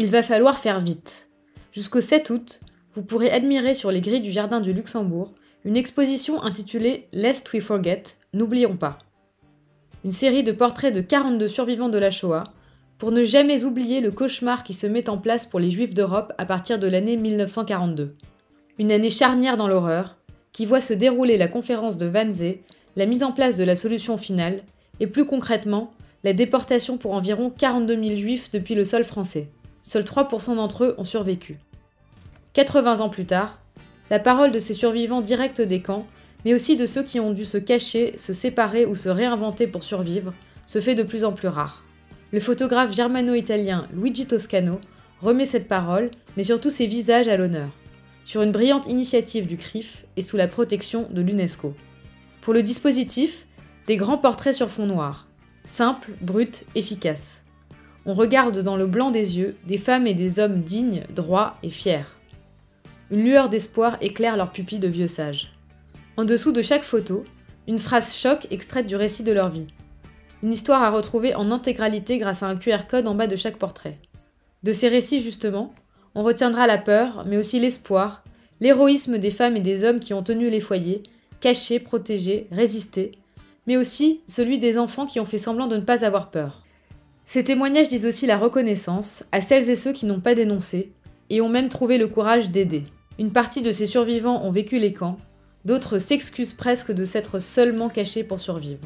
Il va falloir faire vite. Jusqu'au 7 août, vous pourrez admirer sur les grilles du Jardin du Luxembourg une exposition intitulée Lest We Forget, N'oublions pas. Une série de portraits de 42 survivants de la Shoah pour ne jamais oublier le cauchemar qui se met en place pour les Juifs d'Europe à partir de l'année 1942. Une année charnière dans l'horreur, qui voit se dérouler la conférence de Wannsee, la mise en place de la solution finale, et plus concrètement, la déportation pour environ 42 000 juifs depuis le sol français. Seuls 3% d'entre eux ont survécu. 80 ans plus tard, la parole de ces survivants directs des camps, mais aussi de ceux qui ont dû se cacher, se séparer ou se réinventer pour survivre, se fait de plus en plus rare. Le photographe germano-italien Luigi Toscano remet cette parole, mais surtout ses visages à l'honneur, sur une brillante initiative du CRIF et sous la protection de l'UNESCO. Pour le dispositif, des grands portraits sur fond noir, simples, bruts, efficaces. On regarde dans le blanc des yeux des femmes et des hommes dignes, droits et fiers. Une lueur d'espoir éclaire leurs pupilles de vieux sages. En dessous de chaque photo, une phrase choc extraite du récit de leur vie. Une histoire à retrouver en intégralité grâce à un QR code en bas de chaque portrait. De ces récits, justement, on retiendra la peur, mais aussi l'espoir, l'héroïsme des femmes et des hommes qui ont tenu les foyers, cachés, protégés, résistés, mais aussi celui des enfants qui ont fait semblant de ne pas avoir peur. Ces témoignages disent aussi la reconnaissance à celles et ceux qui n'ont pas dénoncé et ont même trouvé le courage d'aider. Une partie de ces survivants ont vécu les camps, d'autres s'excusent presque de s'être seulement cachés pour survivre.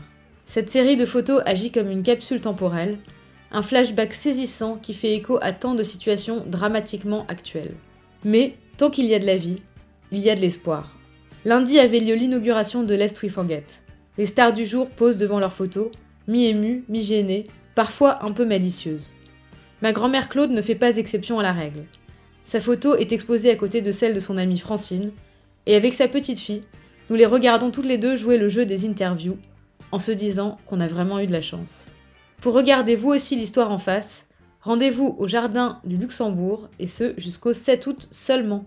Cette série de photos agit comme une capsule temporelle, un flashback saisissant qui fait écho à tant de situations dramatiquement actuelles. Mais, tant qu'il y a de la vie, il y a de l'espoir. Lundi avait lieu l'inauguration de Lest We Forget. Les stars du jour posent devant leurs photos, mi-émues, mi-gênées, parfois un peu malicieuses. Ma grand-mère Claude ne fait pas exception à la règle. Sa photo est exposée à côté de celle de son amie Francine, et avec sa petite fille, nous les regardons toutes les deux jouer le jeu des interviews, en se disant qu'on a vraiment eu de la chance. Pour regarder vous aussi l'histoire en face, rendez-vous au Jardin du Luxembourg, et ce jusqu'au 7 août seulement.